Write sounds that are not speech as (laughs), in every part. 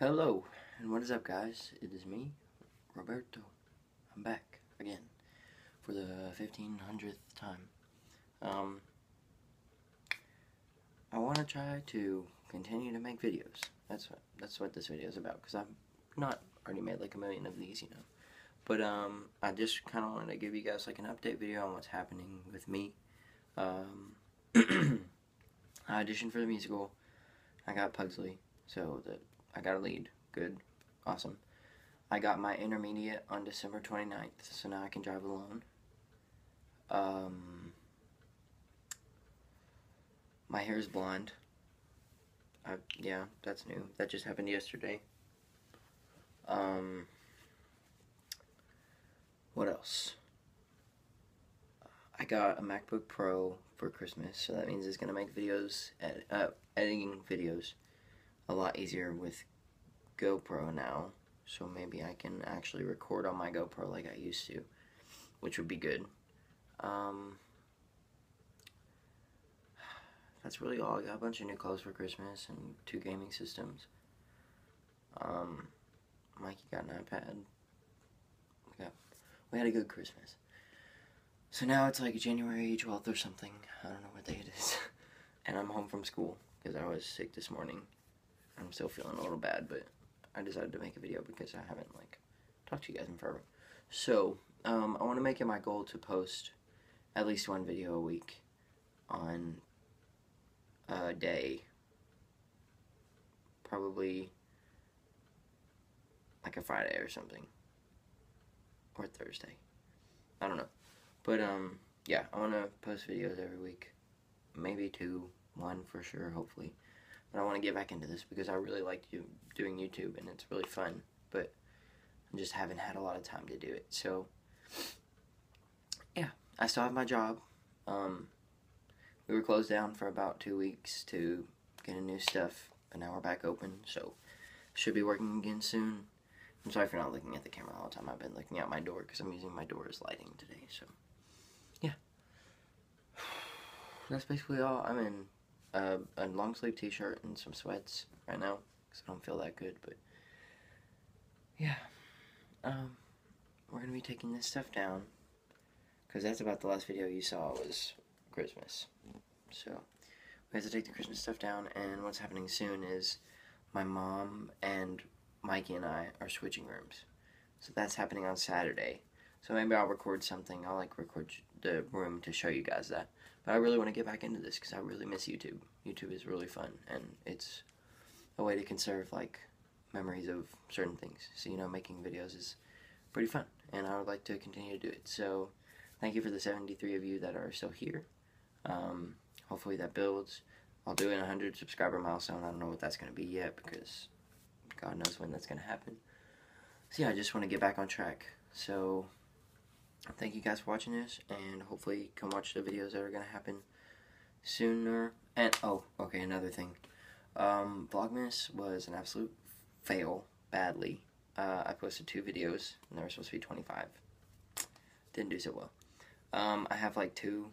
Hello, and what is up, guys? It is me, Roberto. I'm back again for the 1500th time. Um, I want to try to continue to make videos. That's what that's what this video is about. Cause I've not already made like a million of these, you know. But um, I just kind of wanted to give you guys like an update video on what's happening with me. Um, (clears throat) I auditioned for the musical. I got Pugsley, so that I got a lead. Good. Awesome. I got my intermediate on December 29th, so now I can drive alone. Um, my hair is blonde. I, yeah, that's new. That just happened yesterday. Um, what else? I got a MacBook Pro for Christmas, so that means it's gonna make videos, ed uh, editing videos, a lot easier with GoPro now. So maybe I can actually record on my GoPro like I used to, which would be good. Um, that's really all. I got a bunch of new clothes for Christmas and two gaming systems. Um, Mikey got an iPad. We got we had a good Christmas. So now it's like January 12th or something. I don't know what day it is. (laughs) and I'm home from school because I was sick this morning. I'm still feeling a little bad, but I decided to make a video because I haven't like talked to you guys in forever. So um, I want to make it my goal to post at least one video a week on a day, probably like a Friday or something, or Thursday. I don't know, but um, yeah, I want to post videos every week, maybe two, one for sure, hopefully. But I want to get back into this because I really like you doing YouTube and it's really fun. But I just haven't had a lot of time to do it. So, yeah, I still have my job. Um, we were closed down for about two weeks to get a new stuff, but now we're back open. So, should be working again soon. I'm sorry for not looking at the camera all the time. I've been looking out my door because I'm using my door as lighting today. So, yeah. (sighs) That's basically all. I'm in uh, a long sleeve t-shirt and some sweats right now because I don't feel that good, but yeah, um, we're to be taking this stuff down because that's about the last video you saw was Christmas. So we have to take the Christmas stuff down, and what's happening soon is my mom and Mikey and I are switching rooms. So that's happening on Saturday. So maybe I'll record something. I'll like record the room to show you guys that. But I really want to get back into this because I really miss YouTube. YouTube is really fun and it's a way to conserve like memories of certain things. So you know, making videos is pretty fun, and I would like to continue to do it. So thank you for the 73 of you that are still here. Um, hopefully that builds. I'll do an 100 subscriber milestone. I don't know what that's going to be yet because God knows when that's going to happen. So yeah, I just want to get back on track. So thank you guys for watching this, and hopefully come watch the videos that are going to happen sooner. And, oh, okay, another thing. Um, Vlogmas was an absolute fail, badly. Uh, I posted two videos, and they were supposed to be 25. Didn't do so well. Um, I have like two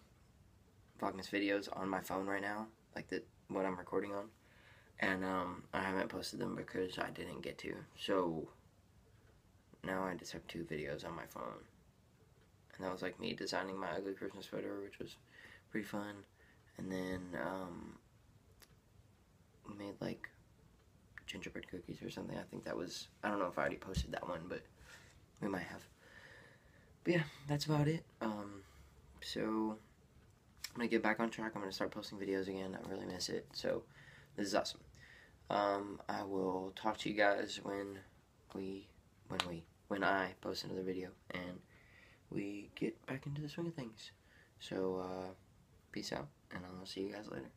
Vlogmas videos on my phone right now, like the what I'm recording on. And um, I haven't posted them because I didn't get to. So now I just have two videos on my phone. And that was like me designing my ugly Christmas sweater, which was pretty fun. And then um, made like gingerbread cookies or something. I think that was, I don't know if I already posted that one, but we might have. But yeah, that's about it. Um, so I'm gonna get back on track. I'm gonna start posting videos again. I really miss it. So this is awesome. Um, I will talk to you guys when we, when we, when I post another video and we get back into the swing of things. So, uh, peace out, and I'll see you guys later.